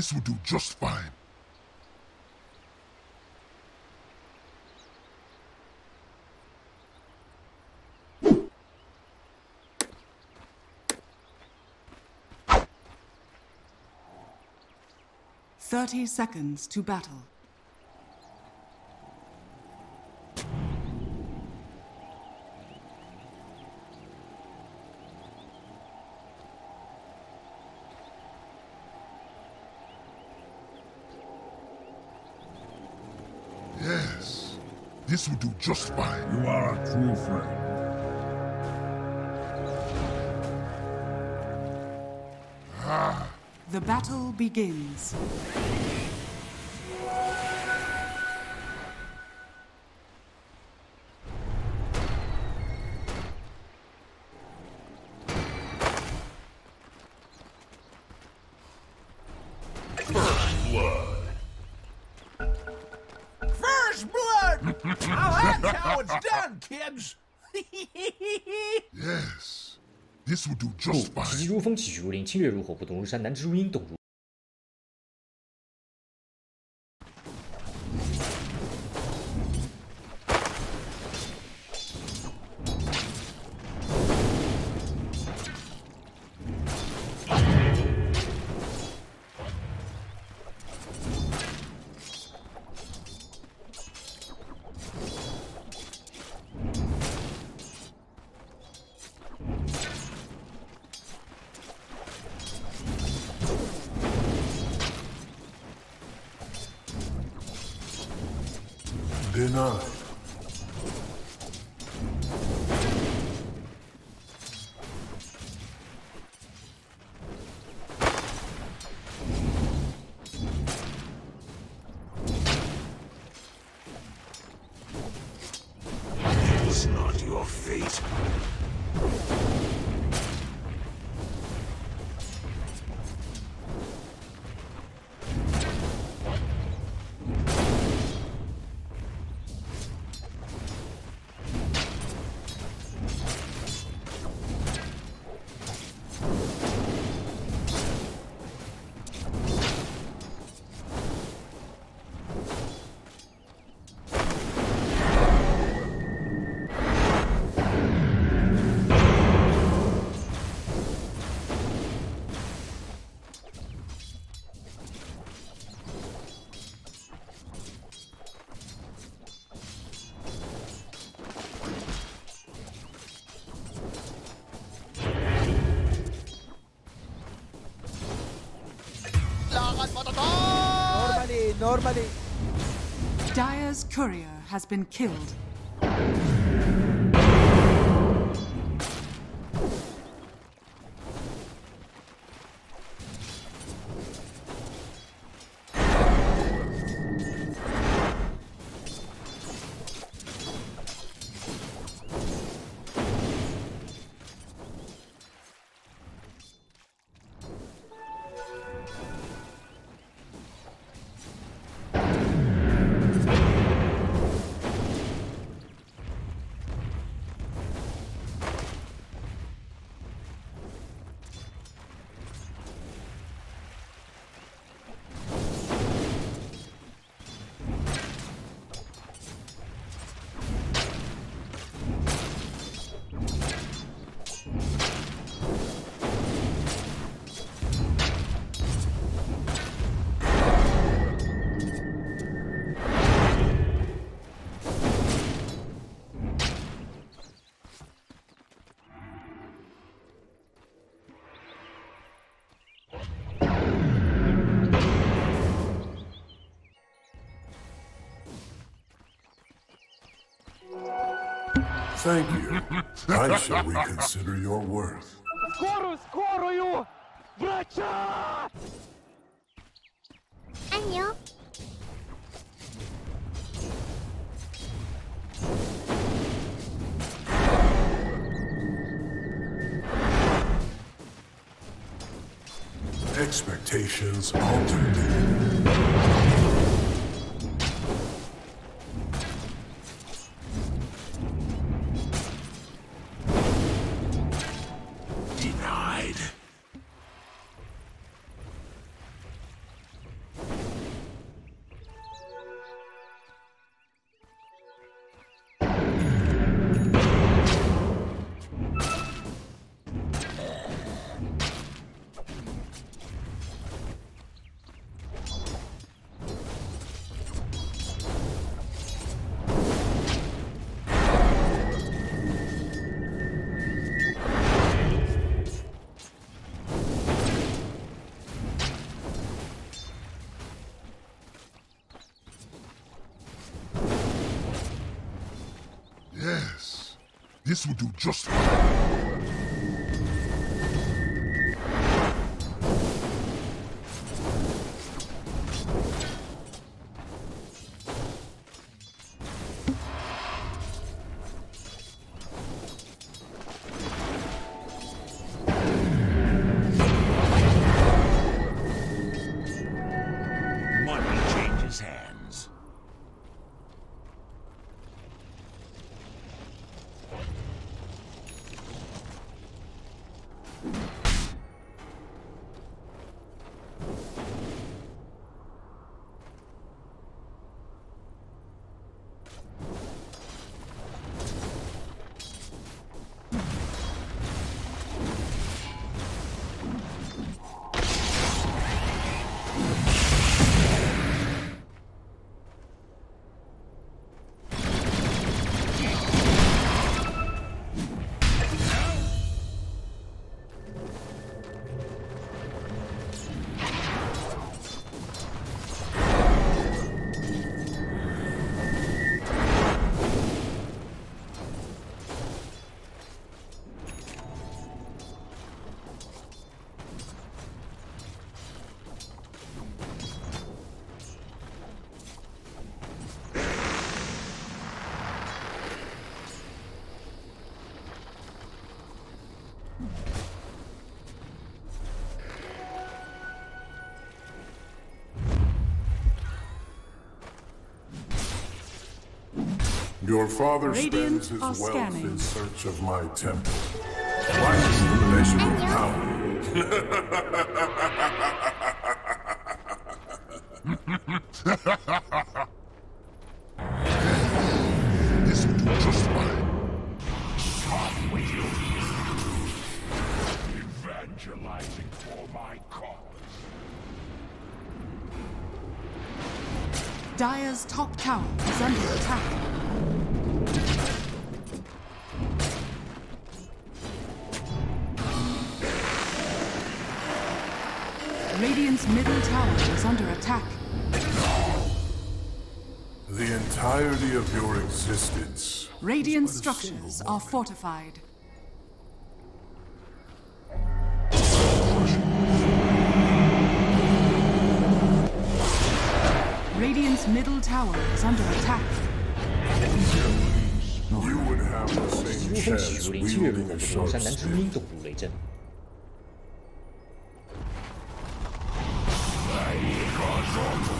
This will do just fine. Thirty seconds to battle. This will do just fine. You are a true friend. The battle begins. Yes. This will do 不，just 急急 fine. 如风，气势如林，侵略如火，不动如山，难知如阴，动如。Normally. Dire's courier has been killed. Thank you. I shall reconsider your worth. Скорую, скорую! Врача! 안녕. Expectations altered. This will do just fine. Your father Radiant spends his are wealth scanning. in search of my temple. Righteous measure of power. Radiant structures are fortified. Radiant's middle tower is under attack. You would have the same chance wielding a short I draw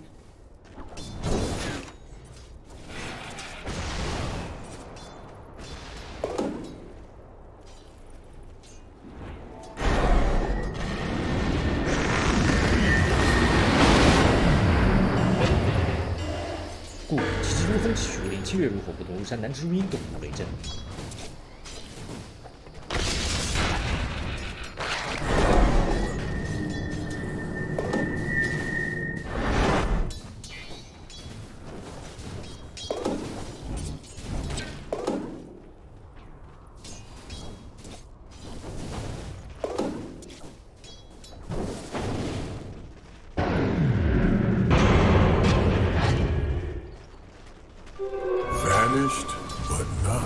月如火不动如山，南之如鹰动如雷震。”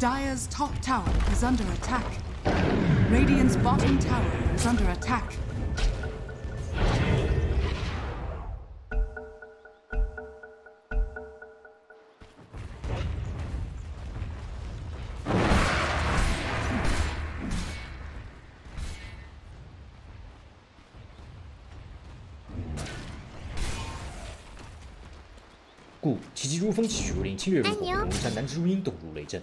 Dire's top tower is under attack. Radiant's bottom tower is under attack. 故急急如风起，雨如林，侵略如火，如龙山南直如鹰，动如雷震。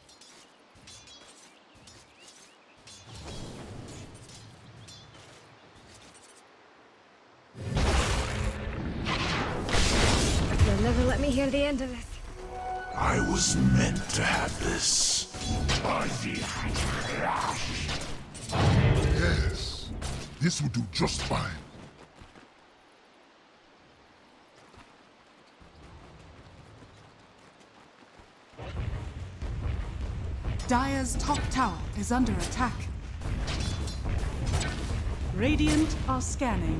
Never let me hear the end of this. I was meant to have this. Yes. This will do just fine. Dire's top tower is under attack. Radiant are scanning.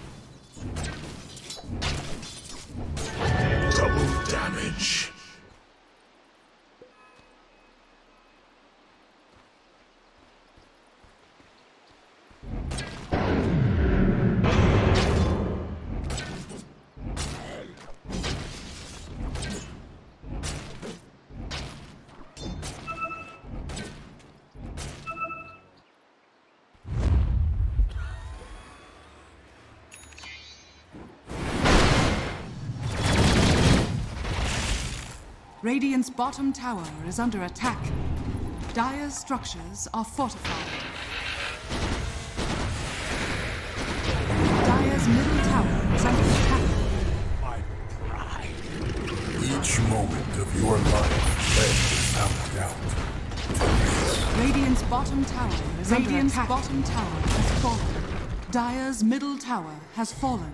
Radiant's bottom tower is under attack. Dire's structures are fortified. Dire's middle tower is under attack. My pride. Each moment of your life led without doubt. Radiant's bottom tower is under Radiant's bottom tower has fallen. Dire's middle tower has fallen.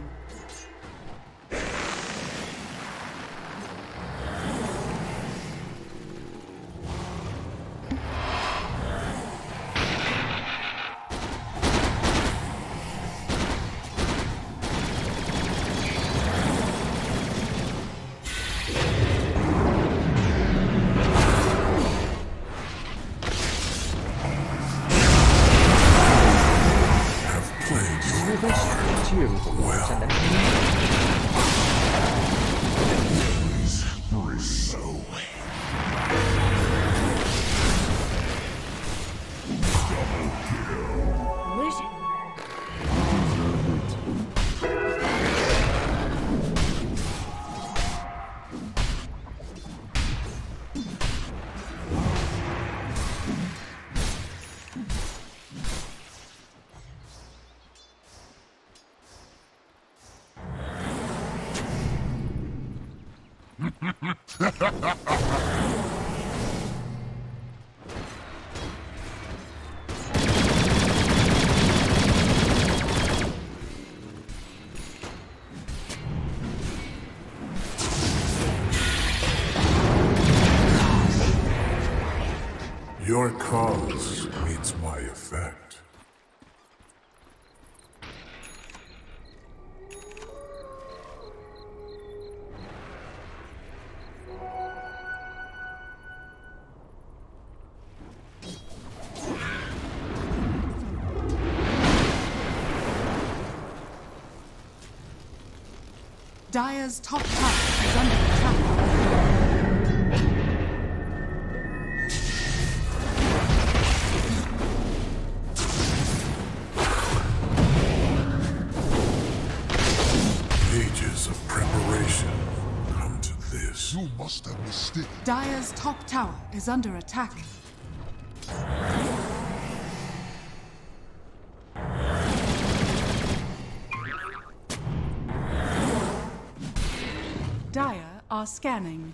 Dire's top tower is under attack. Ages of preparation come to this. You must have mistaken. Dire's top tower is under attack. Scanning.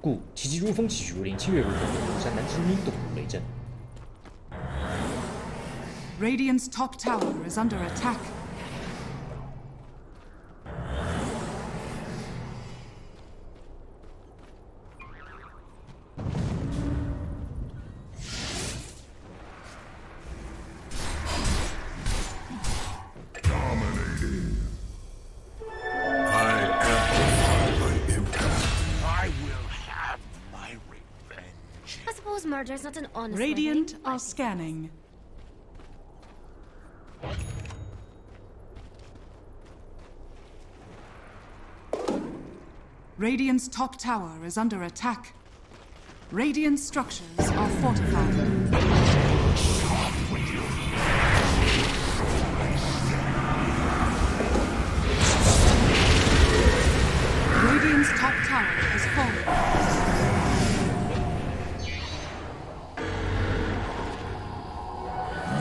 故其疾如风，气血如林，七月如火，庐山难之滨，动如雷震。Radiant's top tower is under attack. I suppose murder's not an honest Radiant are scanning. Radiant's top tower is under attack. Radiant structures are fortified. Radiant's top tower has falling.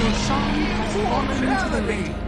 Roshan has fallen to the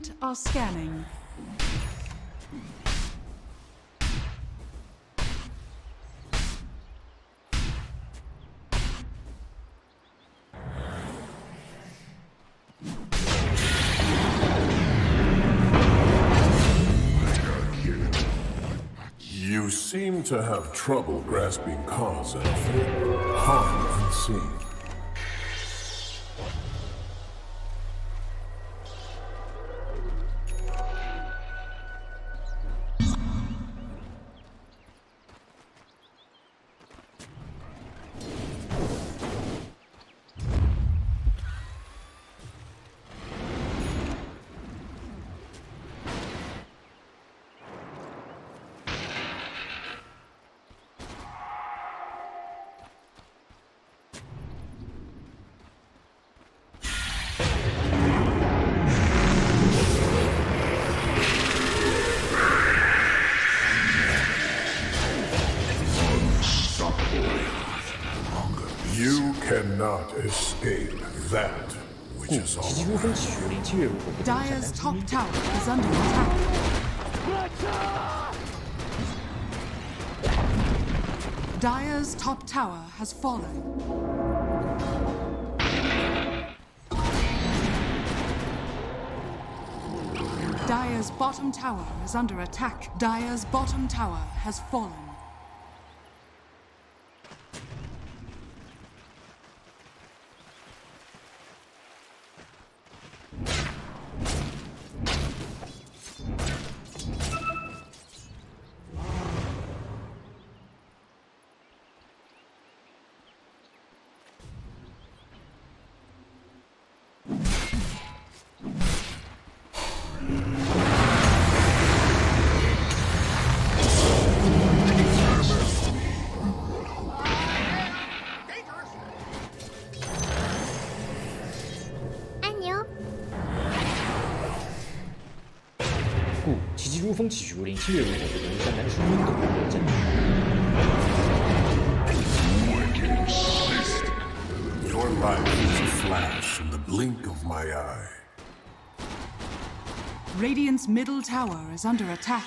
Radiant are scanning. You seem to have trouble grasping cause and effect. Harm unseen. two. Dire's top tower is under attack. Dire's top tower has fallen. Dire's bottom tower is under attack. Dire's bottom tower has fallen. 风起雨，连七月如火不动，山南之滨都不热阵。 Your life is a flash in the blink of my eye. Radiant's middle tower is under attack.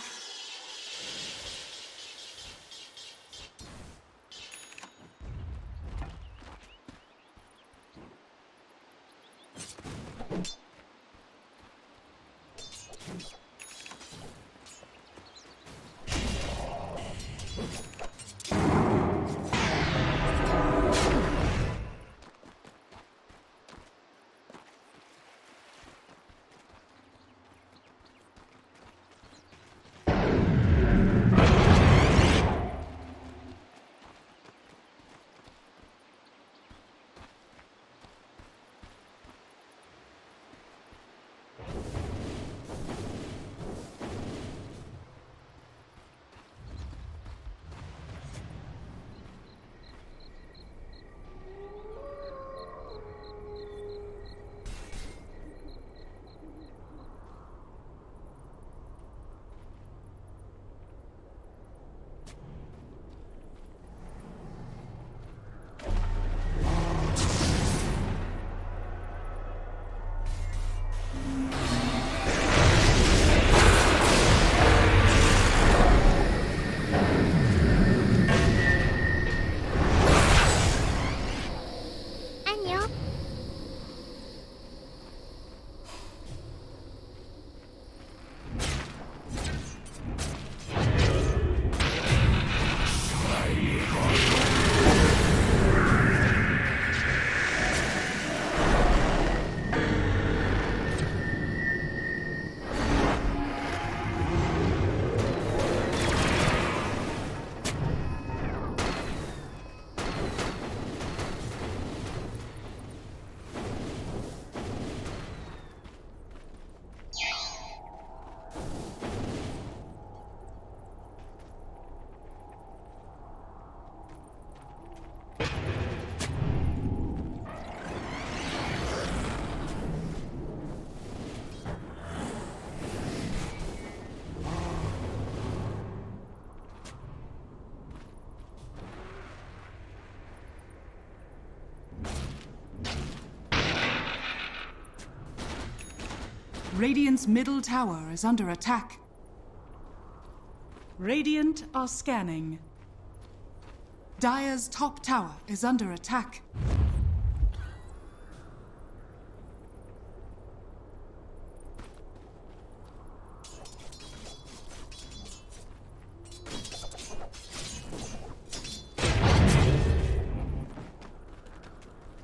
Radiant's middle tower is under attack. Radiant are scanning. Dire's top tower is under attack.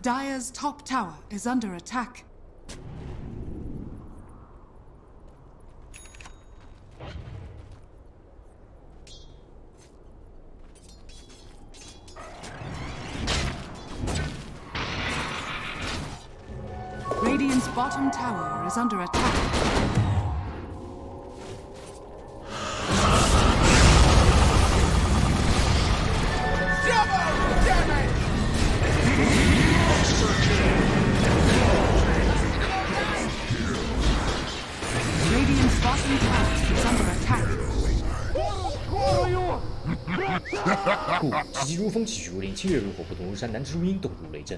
Dire's top tower is under attack. is under attack. 故急急如风起如林，七月如火不动如山，难知如阴动如雷震。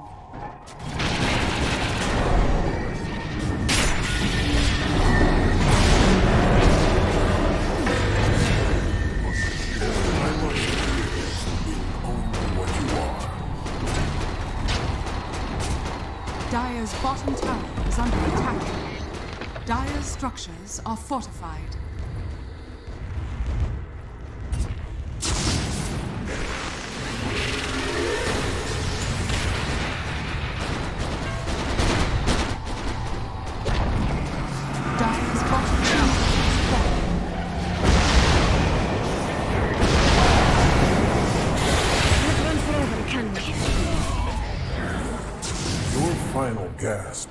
Structures are fortified.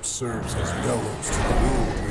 Serves as bellows to the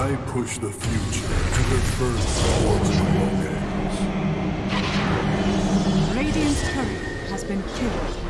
I push the future to the furthest. Radiant's courier has been killed.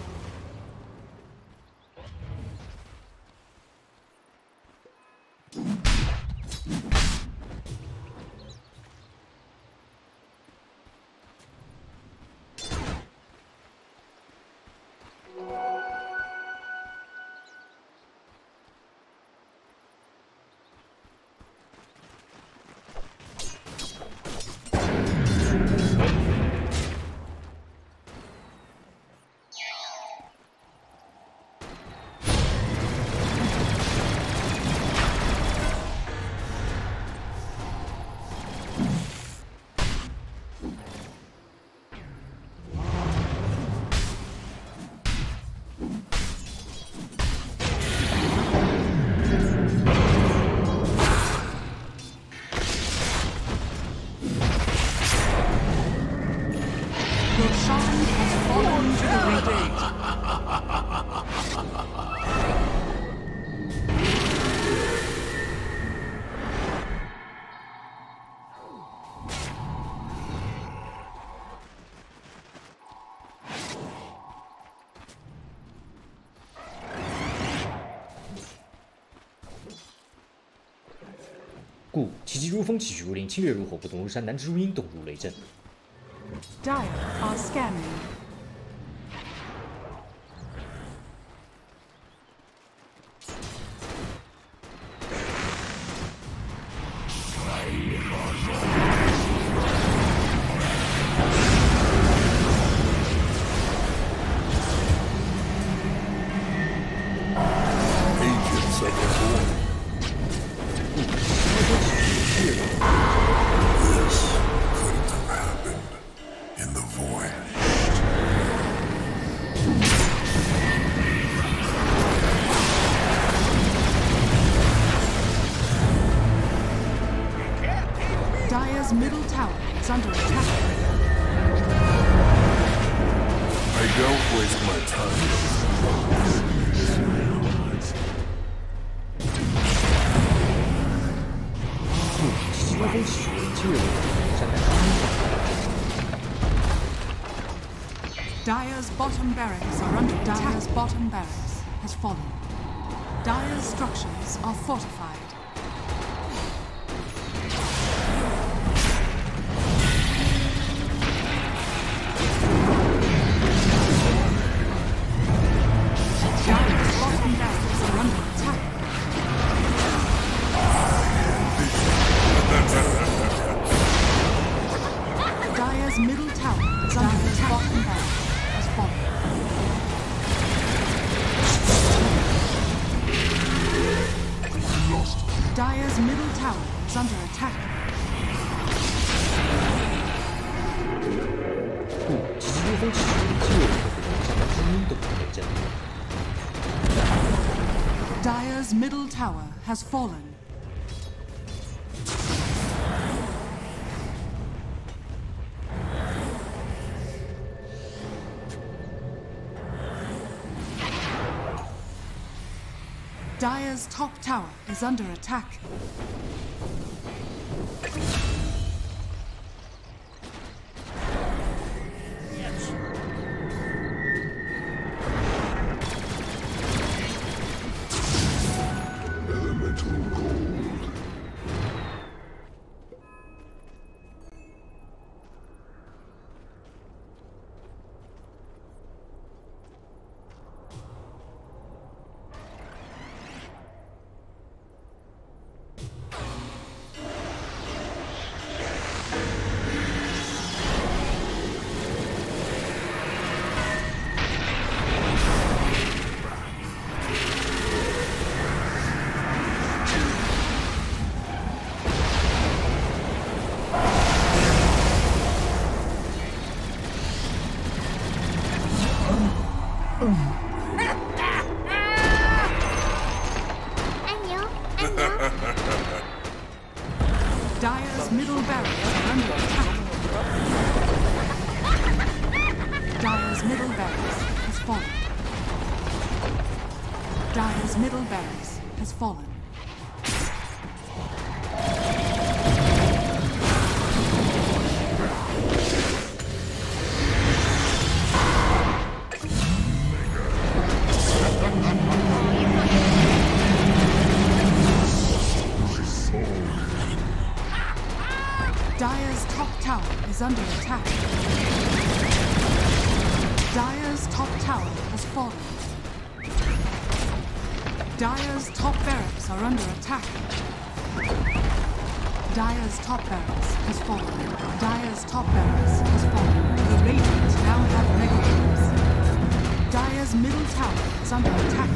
故急如风，气血如林，侵略如火，不动如山，难知如阴，动如雷震。Dire are scanning. Barracks are under attack. Dire's bottom has fallen. Dire's top tower is under attack. Under attack. Dire's top tower has fallen. Dire's top barracks are under attack. Dire's top barracks has fallen. Dire's top barracks has fallen. The Radiant now have creeps. Dire's middle tower is under attack.